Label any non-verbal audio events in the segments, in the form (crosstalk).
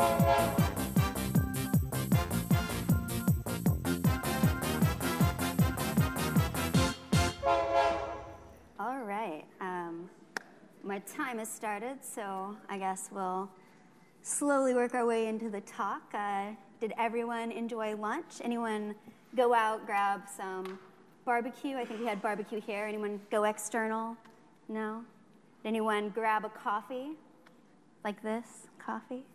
All right. Um, my time has started, so I guess we'll slowly work our way into the talk. Uh, did everyone enjoy lunch? Anyone go out, grab some barbecue? I think we had barbecue here. Anyone go external? No? Did anyone grab a coffee? Like this? Coffee?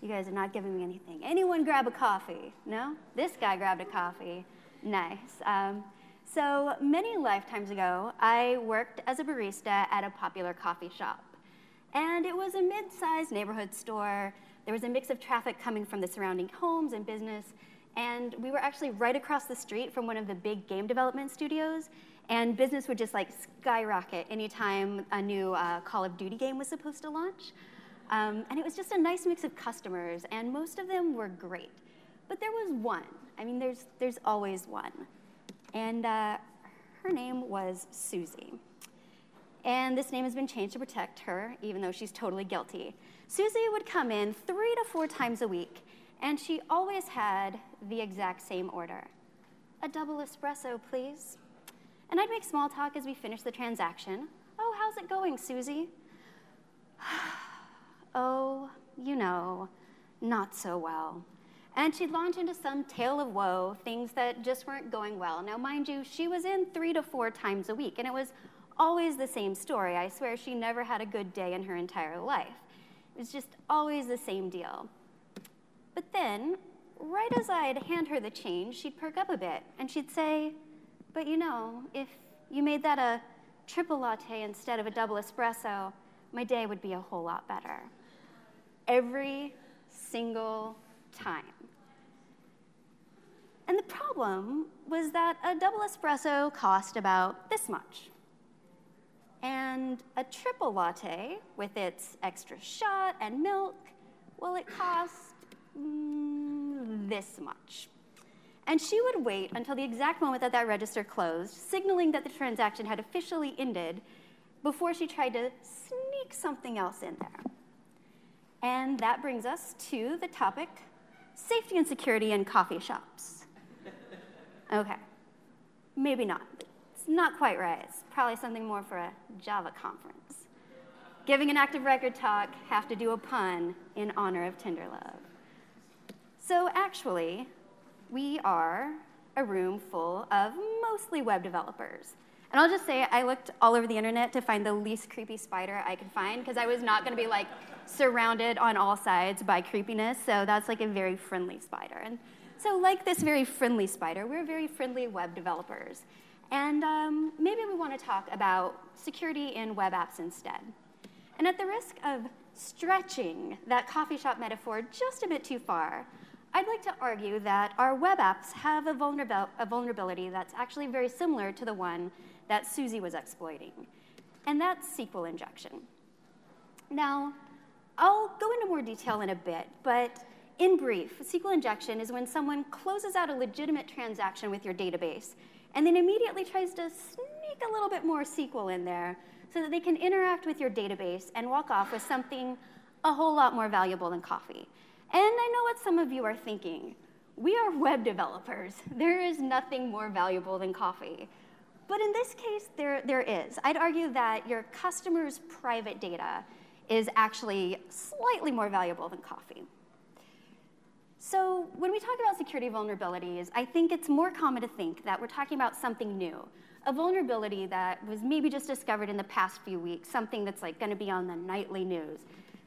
You guys are not giving me anything. Anyone grab a coffee? No? This guy grabbed a coffee. Nice. Um, so many lifetimes ago, I worked as a barista at a popular coffee shop. And it was a mid sized neighborhood store. There was a mix of traffic coming from the surrounding homes and business. And we were actually right across the street from one of the big game development studios. And business would just like skyrocket anytime a new uh, Call of Duty game was supposed to launch. Um, and it was just a nice mix of customers, and most of them were great. But there was one. I mean, there's, there's always one. And uh, her name was Susie. And this name has been changed to protect her, even though she's totally guilty. Susie would come in three to four times a week, and she always had the exact same order a double espresso, please. And I'd make small talk as we finished the transaction. Oh, how's it going, Susie? (sighs) oh, you know, not so well. And she'd launch into some tale of woe, things that just weren't going well. Now, mind you, she was in three to four times a week, and it was always the same story. I swear she never had a good day in her entire life. It was just always the same deal. But then, right as I'd hand her the change, she'd perk up a bit, and she'd say, But you know, if you made that a triple latte instead of a double espresso, my day would be a whole lot better. Every single time. And the problem was that a double espresso cost about this much. And a triple latte, with its extra shot and milk, well, it cost mm, this much. And she would wait until the exact moment that that register closed, signaling that the transaction had officially ended, before she tried to sneak something else in there. And that brings us to the topic safety and security in coffee shops. Okay, maybe not. It's not quite right. It's probably something more for a Java conference. Giving an active record talk, have to do a pun in honor of Tenderlove. So actually, we are a room full of mostly web developers. And I'll just say, I looked all over the internet to find the least creepy spider I could find, because I was not going to be like surrounded on all sides by creepiness. So that's like a very friendly spider. And so, like this very friendly spider, we're very friendly web developers. And um, maybe we want to talk about security in web apps instead. And at the risk of stretching that coffee shop metaphor just a bit too far, I'd like to argue that our web apps have a, vulnerabil- a vulnerability that's actually very similar to the one that Susie was exploiting, and that's SQL injection. Now, I'll go into more detail in a bit, but in brief, SQL injection is when someone closes out a legitimate transaction with your database and then immediately tries to sneak a little bit more SQL in there so that they can interact with your database and walk off with something a whole lot more valuable than coffee. And I know what some of you are thinking. We are web developers. (laughs) There is nothing more valuable than coffee. But in this case, there, there is. I'd argue that your customer's private data is actually slightly more valuable than coffee. So when we talk about security vulnerabilities, I think it's more common to think that we're talking about something new, a vulnerability that was maybe just discovered in the past few weeks, something that's like going to be on the nightly news,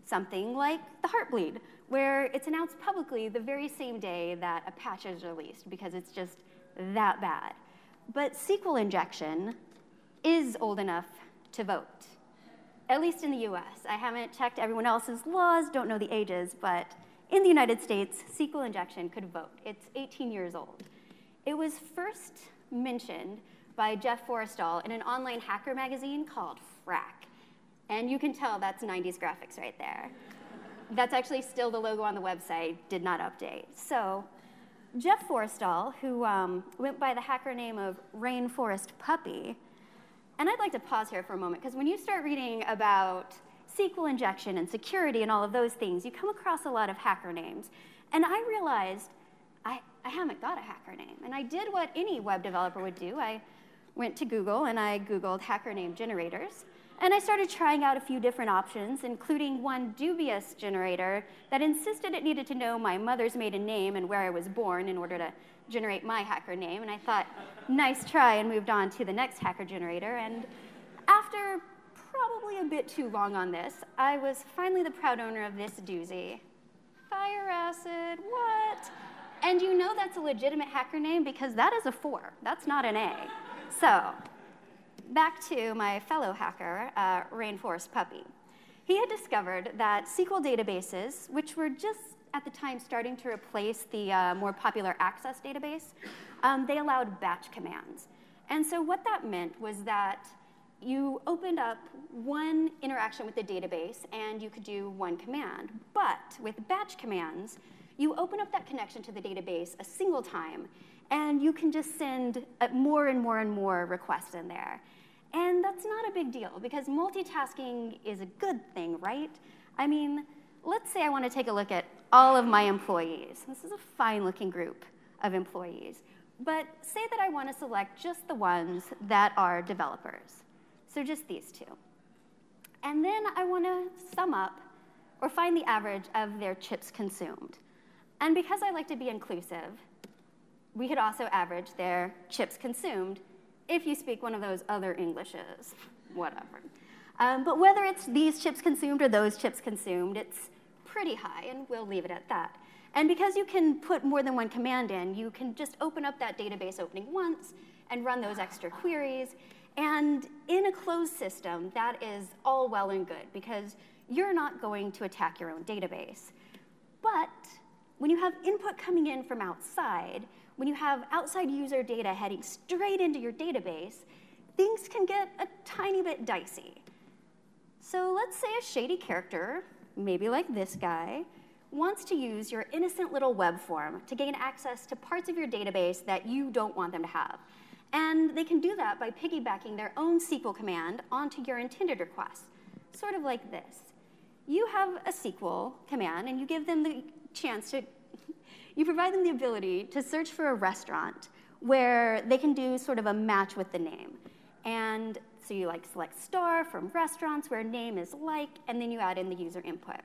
something like the Heartbleed, where it's announced publicly the very same day that a patch is released because it's just that bad. But SQL injection is old enough to vote, at least in the US. I haven't checked everyone else's laws, don't know the ages, but in the United States, SQL injection could vote. It's 18 years old. It was first mentioned by Jeff Forristal in an online hacker magazine called Phrack. And you can tell that's 90s graphics right there. That's actually still the logo on the website, did not update. So Jeff Forristal, who um, went by the hacker name of Rainforest Puppy, and I'd like to pause here for a moment, because when you start reading about SQL injection and security and all of those things, you come across a lot of hacker names. And I realized I, I haven't got a hacker name. And I did what any web developer would do. I went to Google and I Googled hacker name generators. And I started trying out a few different options, including one dubious generator that insisted it needed to know my mother's maiden name and where I was born in order to generate my hacker name. And I thought, nice try, and moved on to the next hacker generator. And after probably a bit too long on this, I was finally the proud owner of this doozy. Fire acid, what? And you know that's a legitimate hacker name because that is a four. That's not an A. So, back to my fellow hacker, uh, Rainforest Puppy. He had discovered that SQL databases, which were just at the time starting to replace the uh, more popular Access database, um, they allowed batch commands. And so what that meant was that you opened up one interaction with the database and you could do one command. But with batch commands, you open up that connection to the database a single time and you can just send uh, more and more and more requests in there. And that's not a big deal because multitasking is a good thing, right? I mean, let's say I want to take a look at all of my employees. This is a fine looking group of employees. But say that I want to select just the ones that are developers. So just these two. And then I want to sum up or find the average of their chips consumed. And because I like to be inclusive, we could also average their chips consumed if you speak one of those other Englishes, whatever. Um, but whether it's these chips consumed or those chips consumed, it's pretty high, and we'll leave it at that. And because you can put more than one command in, you can just open up that database opening once and run those extra queries. And in a closed system, that is all well and good because you're not going to attack your own database. But when you have input coming in from outside, when you have outside user data heading straight into your database, things can get a tiny bit dicey. So let's say a shady character, maybe like this guy, wants to use your innocent little web form to gain access to parts of your database that you don't want them to have. And they can do that by piggybacking their own SQL command onto your intended request, sort of like this. You have a SQL command, and you give them the chance to, you provide them the ability to search for a restaurant where they can do sort of a match with the name. And so you like select star from restaurants where name is like, and then you add in the user input.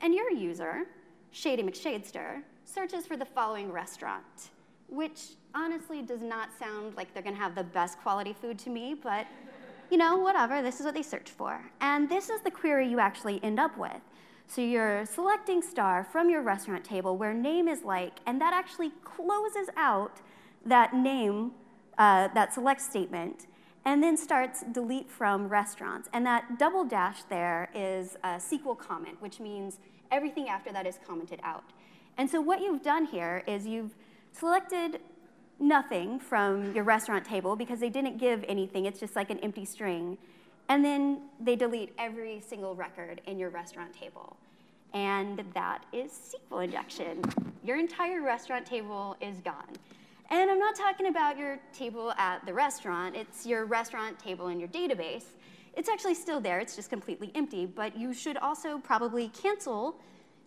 And your user, Shady McShadester, searches for the following restaurant, which honestly does not sound like they're gonna have the best quality food to me, but you know, whatever, this is what they search for. And this is the query you actually end up with. So you're selecting star from your restaurant table where name is like, and that actually closes out that name, uh, that select statement, and then starts delete from restaurants. And that double dash there is a SQL comment, which means everything after that is commented out. And so what you've done here is you've selected nothing from your restaurant table because they didn't give anything, it's just like an empty string. And then they delete every single record in your restaurant table. And that is SQL injection. Your entire restaurant table is gone. And I'm not talking about your table at the restaurant, it's your restaurant table in your database. It's actually still there, it's just completely empty, but you should also probably cancel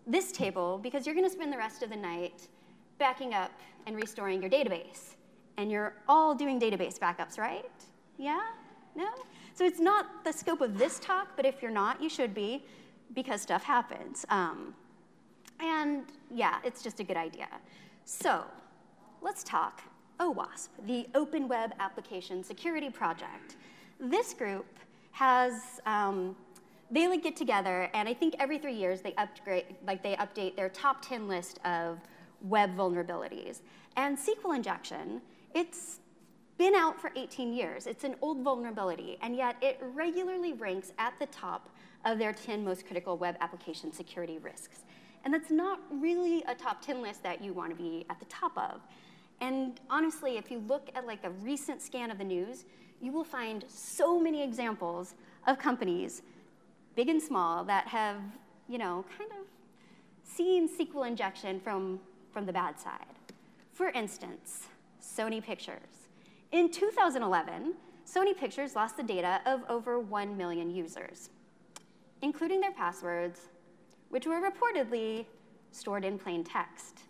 this table because you're gonna spend the rest of the night backing up and restoring your database. And you're all doing database backups, right? Yeah? No? So it's not the scope of this talk, but if you're not, you should be because stuff happens. Um, and yeah, it's just a good idea. So let's talk OWASP, the Open Web Application Security Project. This group has, um, they like get together, and I think every three years they upgrade, like they update their top 10 list of web vulnerabilities. And SQL injection, it's been out for 18 years. It's an old vulnerability, and yet it regularly ranks at the top of their 10 most critical web application security risks. And that's not really a top 10 list that you want to be at the top of. And honestly, if you look at like a recent scan of the news, you will find so many examples of companies, big and small, that have, you know, kind of seen SQL injection from, from the bad side. For instance, Sony Pictures. In 2011, Sony Pictures lost the data of over 1 million users. Including their passwords, which were reportedly stored in plain text.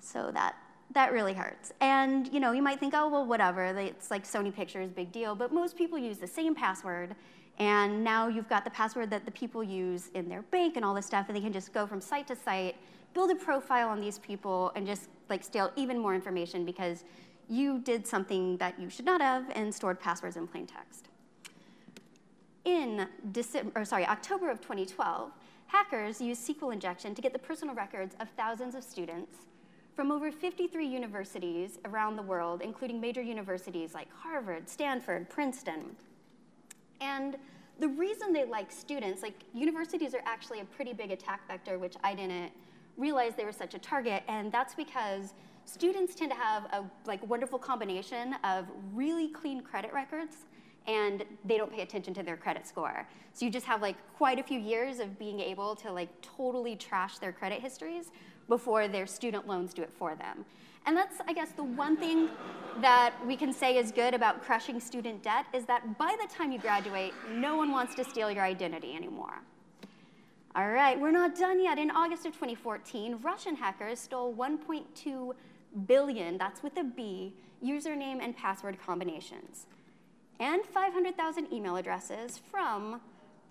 So that, that really hurts. And you know, you might think, oh, well, whatever, it's like Sony Pictures, big deal, but most people use the same password, and now you've got the password that the people use in their bank and all this stuff, and they can just go from site to site, build a profile on these people, and just like steal even more information because you did something that you should not have and stored passwords in plain text. In December, or sorry, October of 2012, hackers used SQL injection to get the personal records of thousands of students from over 53 universities around the world, including major universities like Harvard, Stanford, Princeton. And the reason they like students, like universities are actually a pretty big attack vector, which I didn't realize they were such a target, and that's because students tend to have a like wonderful combination of really clean credit records and they don't pay attention to their credit score. So you just have like quite a few years of being able to like totally trash their credit histories before their student loans do it for them. And that's, I guess, the one thing that we can say is good about crushing student debt is that by the time you graduate, no one wants to steal your identity anymore. All right, we're not done yet. In August of 2014, Russian hackers stole 1.2 billion, that's with a B, username and password combinations, and 500,000 email addresses from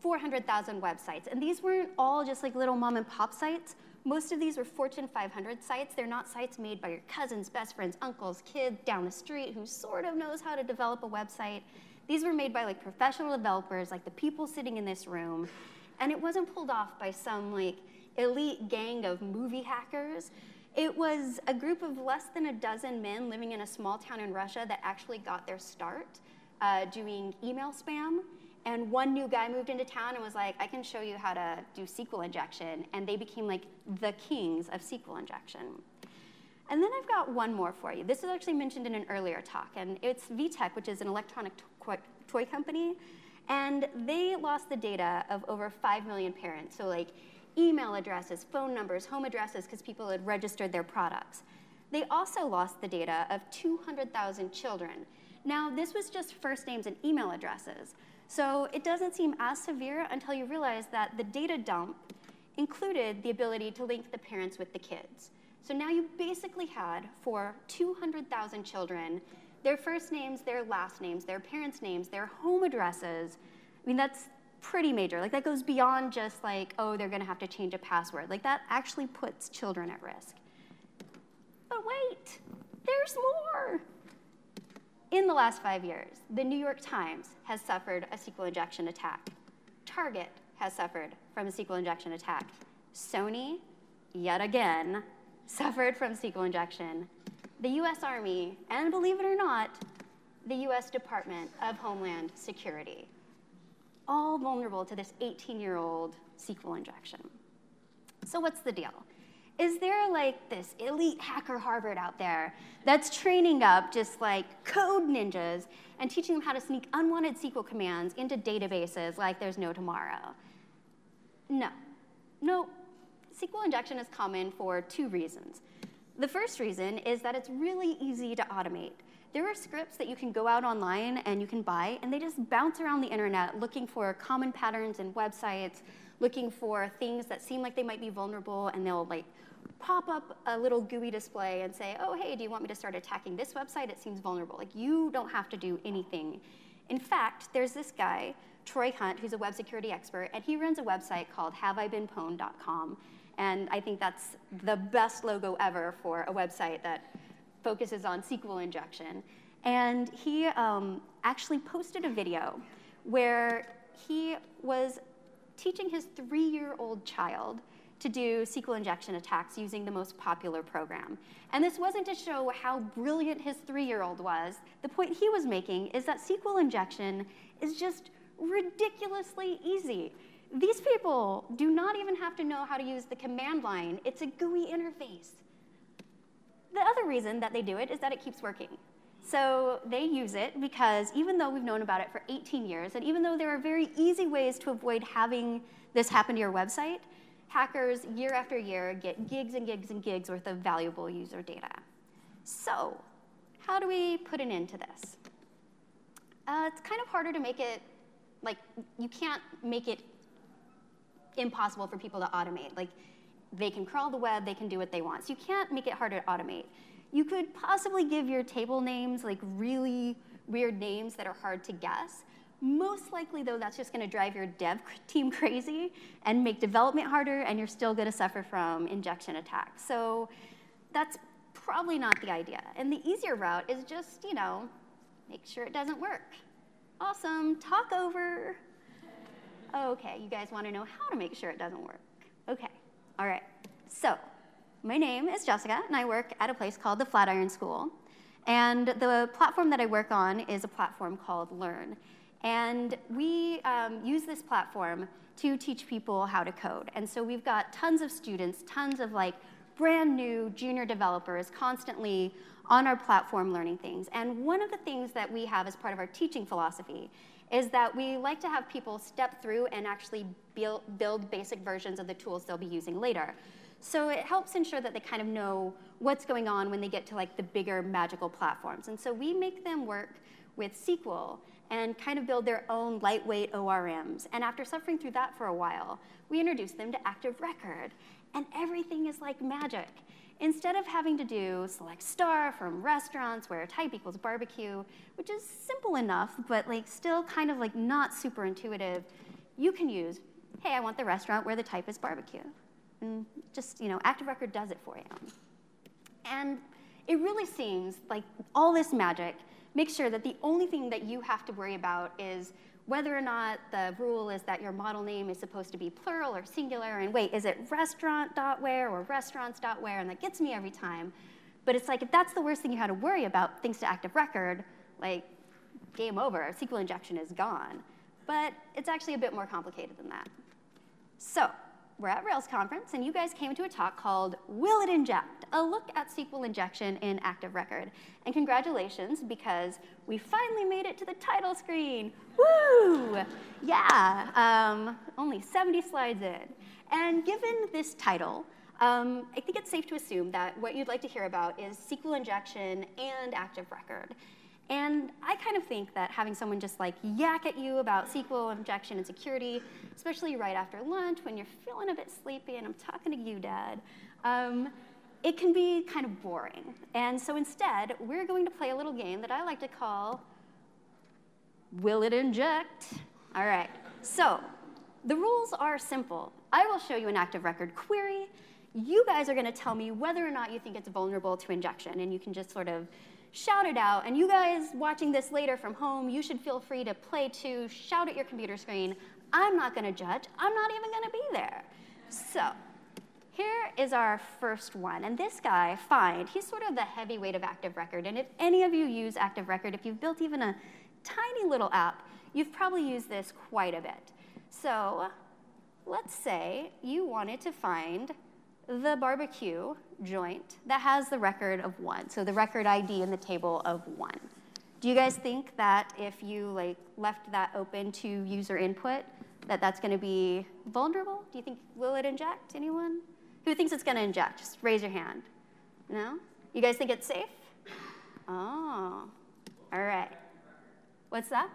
400,000 websites. And these weren't all just like little mom and pop sites. Most of these were Fortune 500 sites. They're not sites made by your cousins, best friends, uncles, kid down the street who sort of knows how to develop a website. These were made by like professional developers, like the people sitting in this room. And it wasn't pulled off by some like elite gang of movie hackers. It was a group of less than a dozen men living in a small town in Russia that actually got their start uh, doing email spam. And one new guy moved into town and was like, I can show you how to do SQL injection. And they became like the kings of SQL injection. And then I've got one more for you. This is actually mentioned in an earlier talk, and it's VTech, which is an electronic toy company. And they lost the data of over 5 million parents. So, like, email addresses, phone numbers, home addresses, because people had registered their products. They also lost the data of 200,000 children. Now, this was just first names and email addresses. So it doesn't seem as severe until you realize that the data dump included the ability to link the parents with the kids. So now you basically had, for 200,000 children, their first names, their last names, their parents' names, their home addresses. I mean, that's pretty major. Like that goes beyond just like, oh, they're gonna have to change a password. Like that actually puts children at risk. But wait, there's more. In the last five years, the New York Times has suffered a SQL injection attack. Target has suffered from a SQL injection attack. Sony, yet again, (laughs) suffered from SQL injection. The US Army, and believe it or not, the US Department of Homeland Security all vulnerable to this 18 year old SQL injection. So, what's the deal? Is there like this elite hacker Harvard out there that's training up just like code ninjas and teaching them how to sneak unwanted SQL commands into databases like there's no tomorrow? No. No. SQL injection is common for two reasons. The first reason is that it's really easy to automate there are scripts that you can go out online and you can buy, and they just bounce around the internet looking for common patterns in websites, looking for things that seem like they might be vulnerable, and they'll like pop up a little GUI display and say, oh, hey, do you want me to start attacking this website? It seems vulnerable. Like, you don't have to do anything. In fact, there's this guy, Troy Hunt, who's a web security expert, and he runs a website called haveibeenpwned.com. And I think that's the best logo ever for a website that focuses on SQL injection. And he um, actually posted a video where he was teaching his three year old child to do SQL injection attacks using the most popular program. And this wasn't to show how brilliant his three year old was. The point he was making is that SQL injection is just ridiculously easy. These people do not even have to know how to use the command line, it's a GUI interface. The other reason that they do it is that it keeps working. So they use it because even though we've known about it for 18 years, and even though there are very easy ways to avoid having this happen to your website, hackers year after year get gigs and gigs and gigs worth of valuable user data. So how do we put an end to this? Uh, it's kind of harder to make it, like, you can't make it impossible for people to automate. Like they can crawl the web, they can do what they want. So you can't make it harder to automate. You could possibly give your table names like really weird names that are hard to guess. Most likely, though, that's just going to drive your dev team crazy and make development harder, and you're still going to suffer from injection attacks. So that's probably not the idea. And the easier route is just, you know, make sure it doesn't work. Awesome, talk over. Okay, you guys want to know how to make sure it doesn't work. Okay, all right. So my name is Jessica, and I work at a place called the Flatiron School. And the platform that I work on is a platform called Learn. And we um, use this platform to teach people how to code. And so we've got tons of students, tons of like brand new junior developers constantly on our platform learning things. And one of the things that we have as part of our teaching philosophy is that we like to have people step through and actually build, build basic versions of the tools they'll be using later. So it helps ensure that they kind of know what's going on when they get to like the bigger magical platforms. And so we make them work with SQL and kind of build their own lightweight ORMs. And after suffering through that for a while, we introduce them to Active Record. And everything is like magic. Instead of having to do select star from restaurants where type equals barbecue, which is simple enough, but like still kind of like not super intuitive, you can use, hey, I want the restaurant where the type is barbecue. And just, you know, Active Record does it for you. And it really seems like all this magic make sure that the only thing that you have to worry about is whether or not the rule is that your model name is supposed to be plural or singular, and wait, is it restaurant.where or restaurants.where, and that gets me every time. But it's like, if that's the worst thing you had to worry about, thanks to Active Record, like, game over, SQL injection is gone. But it's actually a bit more complicated than that. So we're at Rails conference, and you guys came to a talk called Will It Inject? A look at SQL injection in Active Record. And congratulations, because we finally made it to the title screen. Woo! Yeah, um, only 70 slides in. And given this title, um, I think it's safe to assume that what you'd like to hear about is SQL injection and Active Record. And I kind of think that having someone just like yak at you about SQL injection and security, especially right after lunch when you're feeling a bit sleepy and I'm talking to you, Dad, um, it can be kind of boring. And so instead, we're going to play a little game that I like to call Will It Inject? All right, so the rules are simple. I will show you an active record query. You guys are going to tell me whether or not you think it's vulnerable to injection, and you can just sort of shout it out. And you guys watching this later from home, you should feel free to play too, shout at your computer screen. I'm not going to judge. I'm not even going to be there. So here is our first one. And this guy, Find, he's sort of the heavyweight of Active Record. And if any of you use Active Record, if you've built even a tiny little app, you've probably used this quite a bit. So let's say you wanted to find the barbecue joint that has the record of one, so the record ID in the table of one. Do you guys think that if you like left that open to user input, that that's going to be vulnerable? Do you think will it inject? Anyone? Who thinks it's going to inject? Just raise your hand. No? You guys think it's safe? Oh, all right. What's that?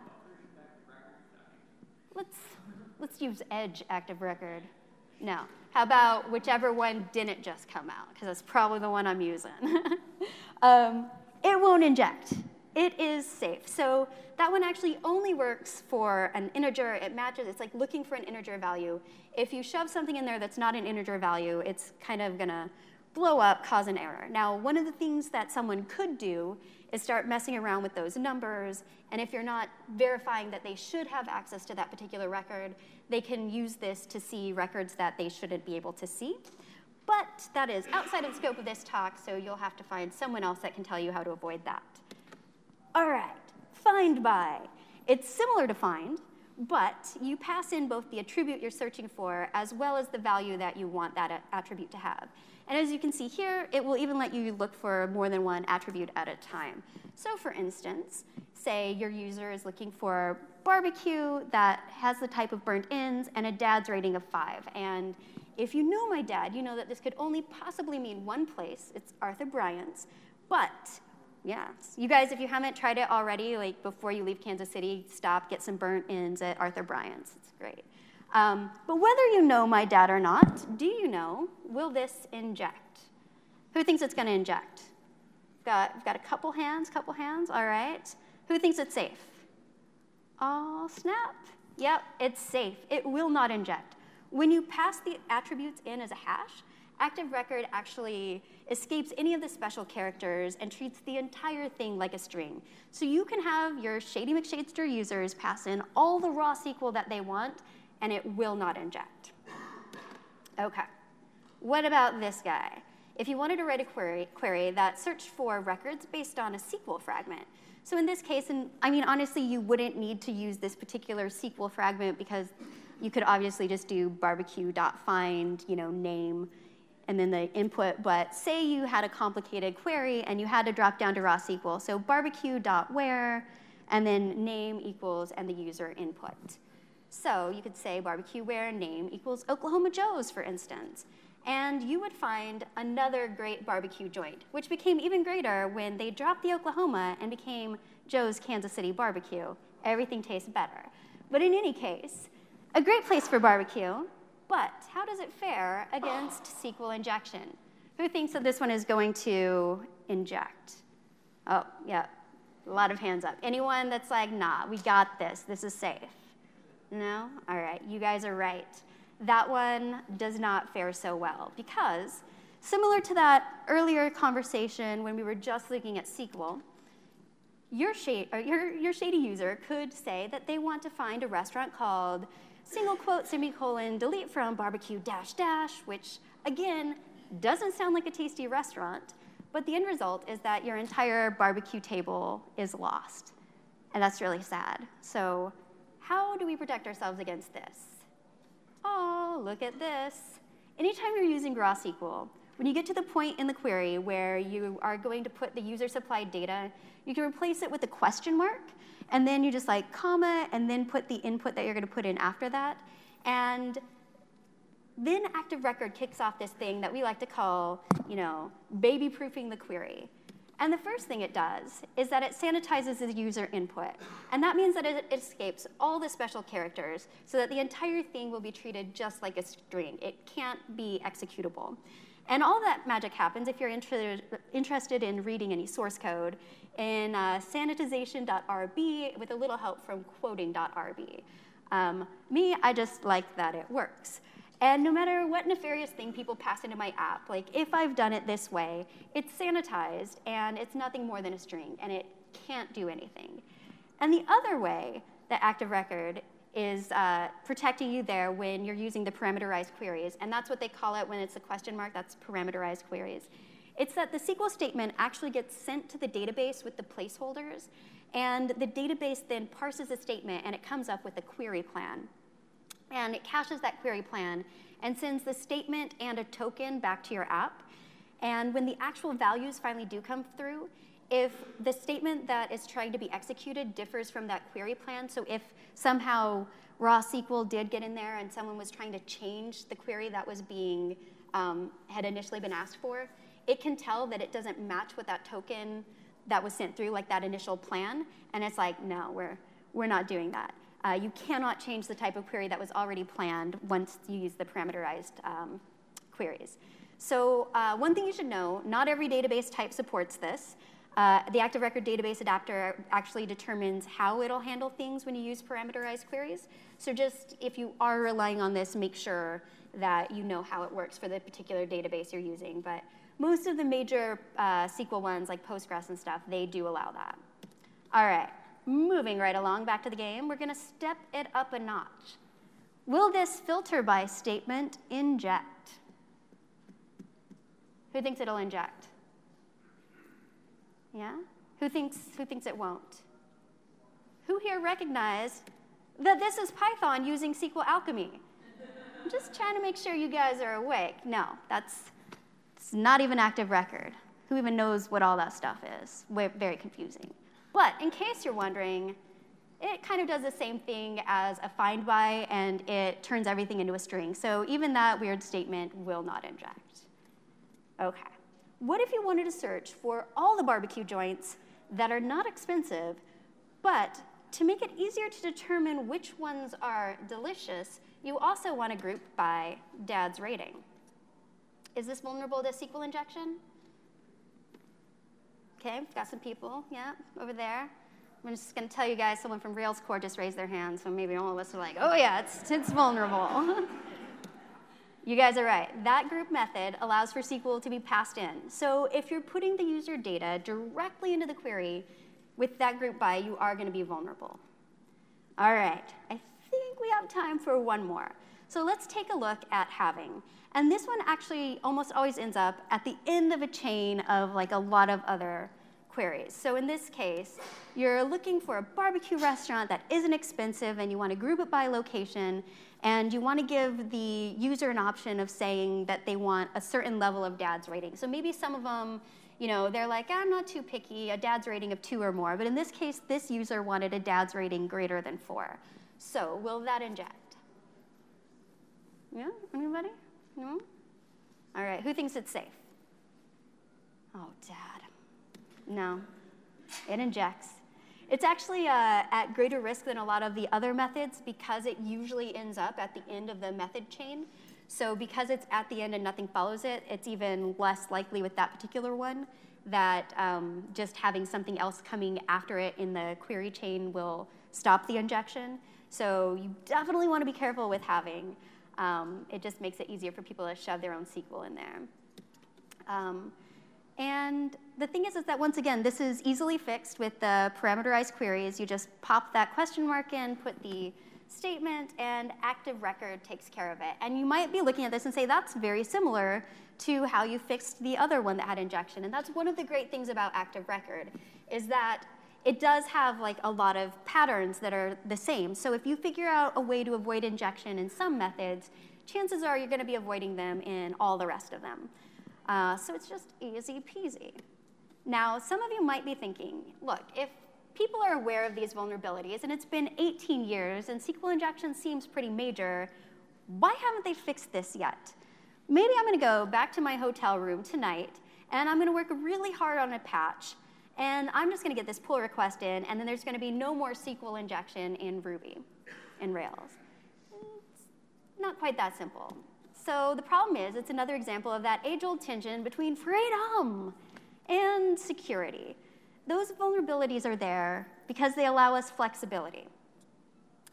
Let's let's use Edge Active Record. No. How about whichever one didn't just come out? Because that's probably the one I'm using. (laughs) um, it won't inject. It is safe. So that one actually only works for an integer. It matches, it's like looking for an integer value. If you shove something in there that's not an integer value, it's kind of gonna blow up, cause an error. Now, one of the things that someone could do is start messing around with those numbers. And if you're not verifying that they should have access to that particular record, they can use this to see records that they shouldn't be able to see. But that is outside of the scope of this talk, so you'll have to find someone else that can tell you how to avoid that. All right, find by. It's similar to find, but you pass in both the attribute you're searching for as well as the value that you want that attribute to have. And as you can see here, it will even let you look for more than one attribute at a time. So for instance, say your user is looking for barbecue that has the type of burnt ends and a dad's rating of five. And if you know my dad, you know that this could only possibly mean one place. It's Arthur Bryant's. But yeah, you guys, if you haven't tried it already, like before you leave Kansas City, stop, get some burnt ends at Arthur Bryant's. It's great. Um, but whether you know my dad or not, do you know, will this inject? Who thinks it's going to inject? Got, we've got a couple hands, couple hands, all right. Who thinks it's safe? Oh, snap. Yep, it's safe. It will not inject. When you pass the attributes in as a hash, Active Record actually escapes any of the special characters and treats the entire thing like a string. So you can have your Shady McShadester users pass in all the raw SQL that they want, and it will not inject. Okay, what about this guy? If you wanted to write a query, query that searched for records based on a SQL fragment, so in this case, and I mean, honestly, you wouldn't need to use this particular SQL fragment because you could obviously just do barbecue.find, you know, name, and then the input. But say you had a complicated query and you had to drop down to raw SQL. So barbecue.where, and then name equals, and the user input. So you could say barbecue where name equals Oklahoma Joe's, for instance. And you would find another great barbecue joint, which became even greater when they dropped the Oklahoma and became Joe's Kansas City Barbecue. Everything tastes better. But in any case, a great place for barbecue, but how does it fare against SQL injection? Who thinks that this one is going to inject? Oh, yeah, a lot of hands up. Anyone that's like, nah, we got this, this is safe? No? All right, you guys are right. That one does not fare so well because, similar to that earlier conversation when we were just looking at SQL, your, shade, your, your shady user could say that they want to find a restaurant called single quote, semicolon, delete from barbecue dash dash, which again, doesn't sound like a tasty restaurant, but the end result is that your entire barbecue table is lost. And that's really sad. So how do we protect ourselves against this? Oh, look at this. Anytime you're using raw SQL, when you get to the point in the query where you are going to put the user supplied data, you can replace it with a question mark, and then you just like comma, and then put the input that you're gonna put in after that. And then Active Record kicks off this thing that we like to call, you know, baby proofing the query. And the first thing it does is that it sanitizes the user input. And that means that it escapes all the special characters so that the entire thing will be treated just like a string. It can't be executable. And all that magic happens if you're inter interested in reading any source code in uh, sanitization.rb with a little help from quoting.rb. Um, me, I just like that it works. And no matter what nefarious thing people pass into my app, like if I've done it this way, it's sanitized and it's nothing more than a string and it can't do anything. And the other way that Active Record is uh, protecting you there when you're using the parameterized queries, and that's what they call it when it's a question mark, that's parameterized queries. It's that the SQL statement actually gets sent to the database with the placeholders, and the database then parses the statement and it comes up with a query plan and it caches that query plan and sends the statement and a token back to your app. And when the actual values finally do come through, if the statement that is trying to be executed differs from that query plan, so if somehow raw SQL did get in there and someone was trying to change the query that was being, um, had initially been asked for, it can tell that it doesn't match with that token that was sent through, like that initial plan, and it's like, no, we're, we're not doing that. Uh, you cannot change the type of query that was already planned once you use the parameterized um, queries. So uh, one thing you should know, not every database type supports this. Uh, the Active Record Database Adapter actually determines how it'll handle things when you use parameterized queries. So just if you are relying on this, make sure that you know how it works for the particular database you're using. But most of the major uh, SQL ones, like Postgres and stuff, they do allow that. All right. Moving right along back to the game, we're going to step it up a notch. Will this filter by statement inject? Who thinks it'll inject? Yeah? Who thinks, who thinks it won't? Who here recognize that this is Python using SQL Alchemy? I'm just trying to make sure you guys are awake. No, that's it's not even active record. Who even knows what all that stuff is? Very confusing. But in case you're wondering, it kind of does the same thing as a find by, and it turns everything into a string. So even that weird statement will not inject. Okay. What if you wanted to search for all the barbecue joints that are not expensive, but to make it easier to determine which ones are delicious, you also want to group by dad's rating. Is this vulnerable to SQL injection? Okay, got some people, yeah, over there. I'm just going to tell you guys, someone from Rails core just raised their hand, so maybe all of us are like, oh yeah, it's, it's vulnerable. (laughs) you guys are right. That group method allows for SQL to be passed in. So if you're putting the user data directly into the query with that group by, you are going to be vulnerable. All right, I think we have time for one more. So let's take a look at having. And this one actually almost always ends up at the end of a chain of like a lot of other queries. So in this case, you're looking for a barbecue restaurant that isn't expensive and you want to group it by location and you want to give the user an option of saying that they want a certain level of dad's rating. So maybe some of them, you know, they're like, I'm not too picky, a dad's rating of two or more. But in this case, this user wanted a dad's rating greater than four. So will that inject? Yeah, anybody? No? All right, who thinks it's safe? Oh, dad. No, it injects. It's actually uh, at greater risk than a lot of the other methods because it usually ends up at the end of the method chain. So because it's at the end and nothing follows it, it's even less likely with that particular one that um, just having something else coming after it in the query chain will stop the injection. So you definitely want to be careful with having. Um, it just makes it easier for people to shove their own SQL in there. Um, and the thing is, is that once again, this is easily fixed with the parameterized queries. You just pop that question mark in, put the statement, and active record takes care of it. And you might be looking at this and say, that's very similar to how you fixed the other one that had injection. And that's one of the great things about active record, is that it does have like a lot of patterns that are the same. So if you figure out a way to avoid injection in some methods, chances are you're going to be avoiding them in all the rest of them. Uh, so it's just easy peasy. Now, some of you might be thinking, look, if people are aware of these vulnerabilities and it's been 18 years and SQL injection seems pretty major, why haven't they fixed this yet? Maybe I'm going to go back to my hotel room tonight and I'm going to work really hard on a patch and I'm just going to get this pull request in and then there's going to be no more SQL injection in Ruby in Rails. It's not quite that simple. So the problem is, it's another example of that age-old tension between freedom and security. Those vulnerabilities are there because they allow us flexibility.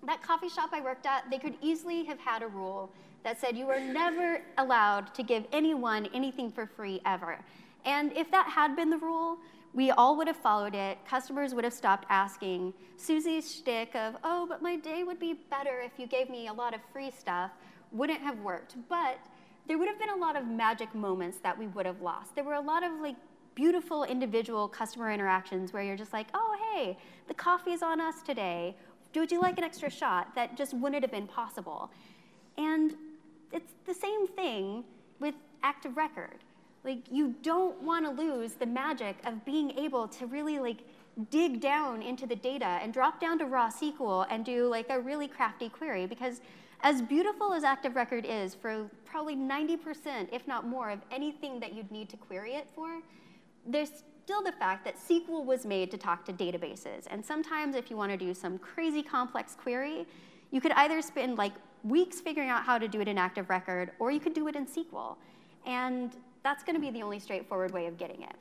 That coffee shop I worked at, they could easily have had a rule that said you are never allowed to give anyone anything for free ever. And if that had been the rule, we all would have followed it. Customers would have stopped asking Susie's shtick of, oh, but my day would be better if you gave me a lot of free stuff, wouldn't have worked. But there would have been a lot of magic moments that we would have lost. There were a lot of like beautiful individual customer interactions where you're just like, oh, hey, the coffee's on us today. Would you like an extra shot? That just wouldn't have been possible. And it's the same thing with active record. Like you don't want to lose the magic of being able to really like dig down into the data and drop down to raw SQL and do like a really crafty query because as beautiful as Active Record is for probably 90%, if not more, of anything that you'd need to query it for, there's still the fact that SQL was made to talk to databases. And sometimes if you want to do some crazy complex query, you could either spend like weeks figuring out how to do it in Active Record, or you could do it in SQL. And that's going to be the only straightforward way of getting it.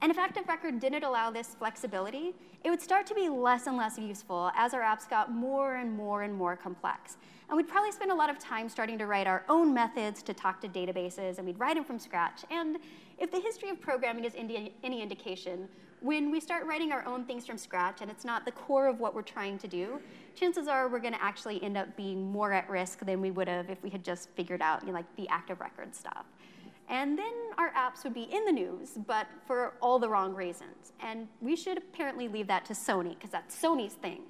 And if Active Record didn't allow this flexibility, it would start to be less and less useful as our apps got more and more and more complex. And we'd probably spend a lot of time starting to write our own methods to talk to databases, and we'd write them from scratch. And if the history of programming is any indication, when we start writing our own things from scratch and it's not the core of what we're trying to do, chances are we're going to actually end up being more at risk than we would have if we had just figured out you know, like the active record stuff. And then our apps would be in the news, but for all the wrong reasons. And we should apparently leave that to Sony, because that's Sony's thing.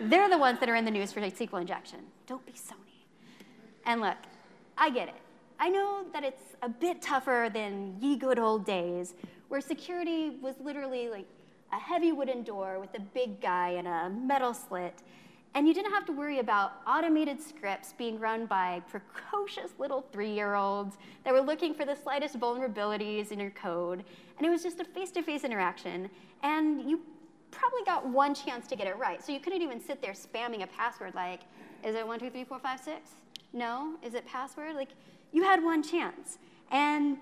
They're the ones that are in the news for SQL injection. Don't be Sony. And look, I get it. I know that it's a bit tougher than ye good old days, where security was literally like a heavy wooden door with a big guy and a metal slit. And you didn't have to worry about automated scripts being run by precocious little three-year-olds that were looking for the slightest vulnerabilities in your code. And it was just a face-to-face -face interaction. And you probably got one chance to get it right. So you couldn't even sit there spamming a password like Is it one, two, three, four, five, six? No? Is it password? Like, you had one chance. And,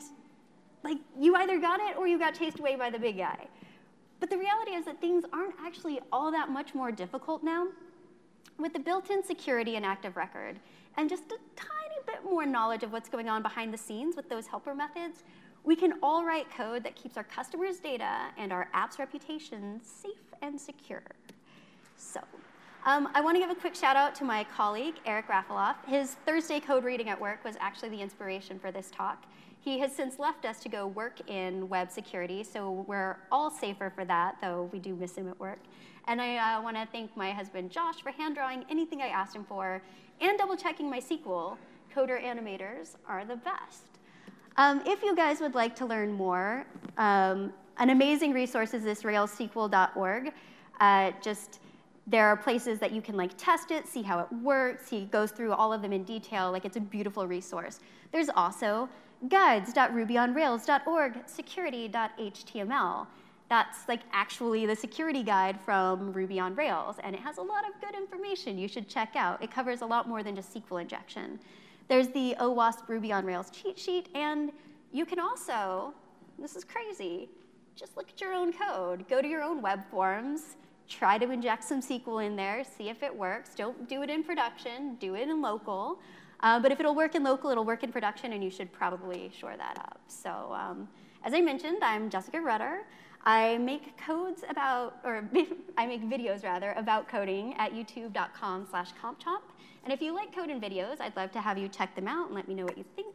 like, you either got it or you got chased away by the big guy. But the reality is that things aren't actually all that much more difficult now. With the built-in security and active record, and just a tiny bit more knowledge of what's going on behind the scenes with those helper methods, we can all write code that keeps our customers' data and our app's reputation safe and secure. So um, I want to give a quick shout out to my colleague, Eric Rafaloff. His Thursday code reading at work was actually the inspiration for this talk. He has since left us to go work in web security, so we're all safer for that, though we do miss him at work. And I uh, want to thank my husband Josh for hand drawing anything I asked him for and double checking my SQL. Coder animators are the best. Um, if you guys would like to learn more, um, an amazing resource is this. Uh, just there are places that you can like test it, see how it works. He goes through all of them in detail. Like it's a beautiful resource. There's also guides.rubyonrails.org, security.html. That's like actually the security guide from Ruby on Rails, and it has a lot of good information you should check out. It covers a lot more than just SQL injection. There's the OWASP Ruby on Rails cheat sheet, and you can also, this is crazy, just look at your own code. Go to your own web forms, try to inject some SQL in there, see if it works. Don't do it in production, do it in local. Uh, but if it'll work in local, it'll work in production, and you should probably shore that up. So um, as I mentioned, I'm Jessica Rudder. I make codes about, or (laughs) I make videos rather, about coding at youtube.com slash compchomp. And if you like code and videos, I'd love to have you check them out and let me know what you think.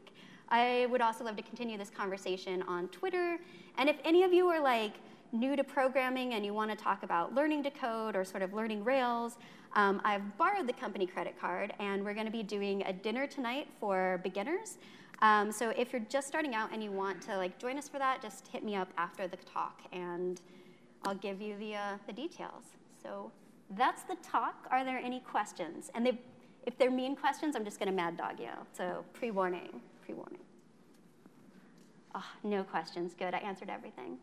I would also love to continue this conversation on Twitter. And if any of you are like, new to programming and you want to talk about learning to code or sort of learning Rails, um, I've borrowed the company credit card and we're going to be doing a dinner tonight for beginners. Um, so if you're just starting out and you want to like join us for that, just hit me up after the talk and I'll give you the, uh, the details. So that's the talk. Are there any questions? And they, if they're mean questions, I'm just going to mad dog you. So pre-warning, pre-warning. Oh, no questions. Good. I answered everything.